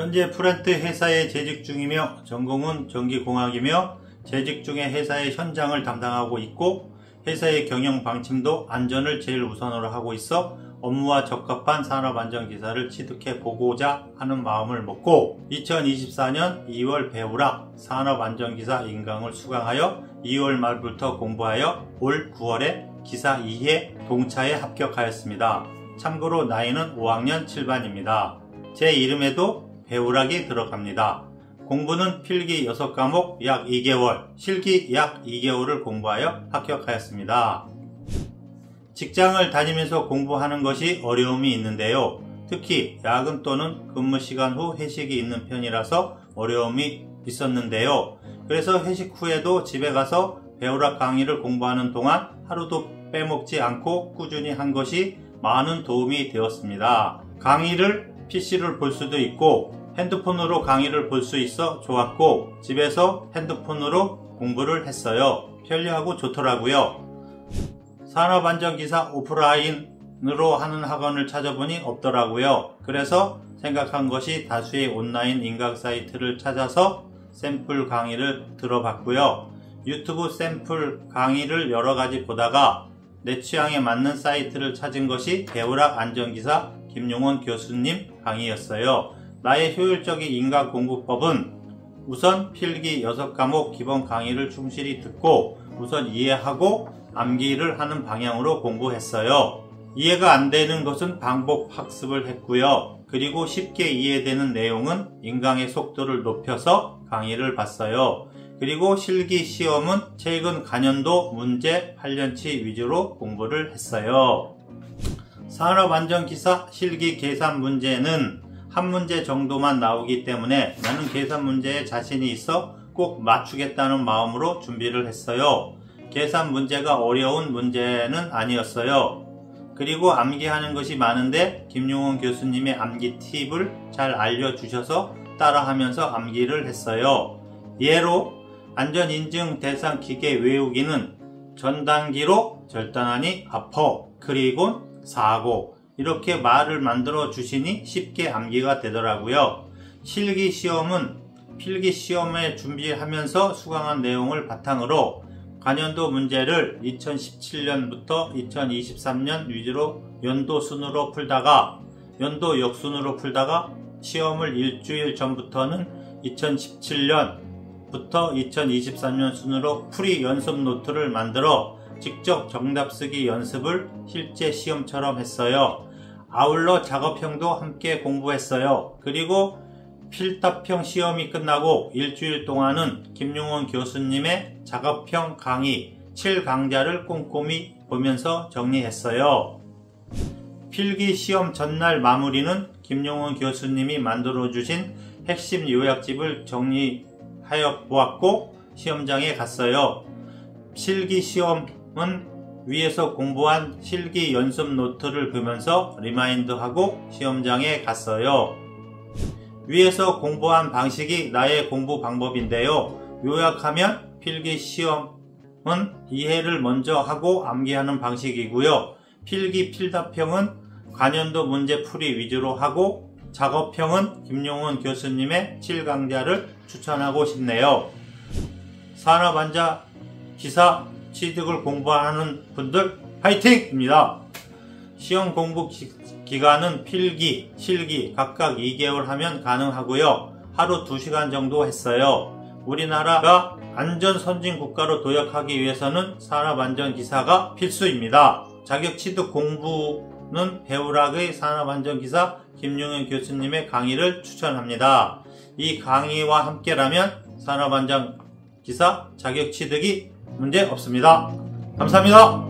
현재 프렌트 회사에 재직 중이며 전공은 전기공학이며 재직 중에 회사의 현장을 담당하고 있고 회사의 경영 방침도 안전을 제일 우선으로 하고 있어 업무와 적합한 산업안전기사를 취득해 보고자 하는 마음을 먹고 2024년 2월 배우락 산업안전기사 인강을 수강하여 2월 말부터 공부하여 올 9월에 기사 2회 동차에 합격하였습니다. 참고로 나이는 5학년 7반입니다. 제 이름에도 배우락이 들어갑니다. 공부는 필기 6과목 약 2개월, 실기 약 2개월을 공부하여 합격하였습니다. 직장을 다니면서 공부하는 것이 어려움이 있는데요. 특히 야근 또는 근무 시간 후 회식이 있는 편이라서 어려움이 있었는데요. 그래서 회식 후에도 집에 가서 배우락 강의를 공부하는 동안 하루도 빼먹지 않고 꾸준히 한 것이 많은 도움이 되었습니다. 강의를 PC를 볼 수도 있고 핸드폰으로 강의를 볼 수 있어 좋았고 집에서 핸드폰으로 공부를 했어요. 편리하고 좋더라고요. 산업안전기사 오프라인으로 하는 학원을 찾아보니 없더라고요. 그래서 생각한 것이 다수의 온라인 인강 사이트를 찾아서 샘플 강의를 들어봤고요. 유튜브 샘플 강의를 여러 가지 보다가 내 취향에 맞는 사이트를 찾은 것이 배우락 안전기사 김용원 교수님 강의였어요. 나의 효율적인 인강 공부법은 우선 필기 6과목 기본 강의를 충실히 듣고 우선 이해하고 암기를 하는 방향으로 공부했어요. 이해가 안 되는 것은 반복 학습을 했고요. 그리고 쉽게 이해되는 내용은 인강의 속도를 높여서 강의를 봤어요. 그리고 실기 시험은 최근 간연도 문제 8년치 위주로 공부를 했어요. 산업안전기사 실기 계산 문제는 한 문제 정도만 나오기 때문에 나는 계산 문제에 자신이 있어 꼭 맞추겠다는 마음으로 준비를 했어요. 계산 문제가 어려운 문제는 아니었어요. 그리고 암기하는 것이 많은데 김용원 교수님의 암기 팁을 잘 알려주셔서 따라하면서 암기를 했어요. 예로 안전인증 대상 기계 외우기는 전단기로 절단하니 아퍼 그리고 사고 이렇게 말을 만들어 주시니 쉽게 암기가 되더라고요. 실기 시험은 필기 시험에 준비하면서 수강한 내용을 바탕으로 관연도 문제를 2017년부터 2023년 위주로 연도 순으로 풀다가 연도 역순으로 풀다가 시험을 일주일 전부터는 2017년부터 2023년 순으로 풀이 연습 노트를 만들어 직접 정답 쓰기 연습을 실제 시험처럼 했어요. 아울러 작업형도 함께 공부했어요. 그리고 필답형 시험이 끝나고 일주일 동안은 김용원 교수님의 작업형 강의 7강좌를 꼼꼼히 보면서 정리했어요. 필기 시험 전날 마무리는 김용원 교수님이 만들어주신 핵심 요약집을 정리하여 보았고 시험장에 갔어요. 필기 시험은 위에서 공부한 실기 연습 노트를 보면서 remind하고 시험장에 갔어요. 위에서 공부한 방식이 나의 공부 방법인데요. 요약하면 필기 시험은 이해를 먼저 하고 암기하는 방식이고요. 필기 필답형은 관연도 문제 풀이 위주로 하고 작업형은 김용훈 교수님의 7강좌를 추천하고 싶네요. 산업안자 기사 취득을 공부하는 분들 파이팅입니다. 시험 공부 기, 간은 필기, 실기 각각 2개월 하면 가능하고요. 하루 2시간 정도 했어요. 우리나라가 안전 선진 국가로 도약하기 위해서는 산업안전기사가 필수입니다. 자격 취득 공부는 배우락의 산업안전기사 김용현 교수님의 강의를 추천합니다. 이 강의와 함께라면 산업안전기사 자격 취득이 문제 없습니다. 감사합니다.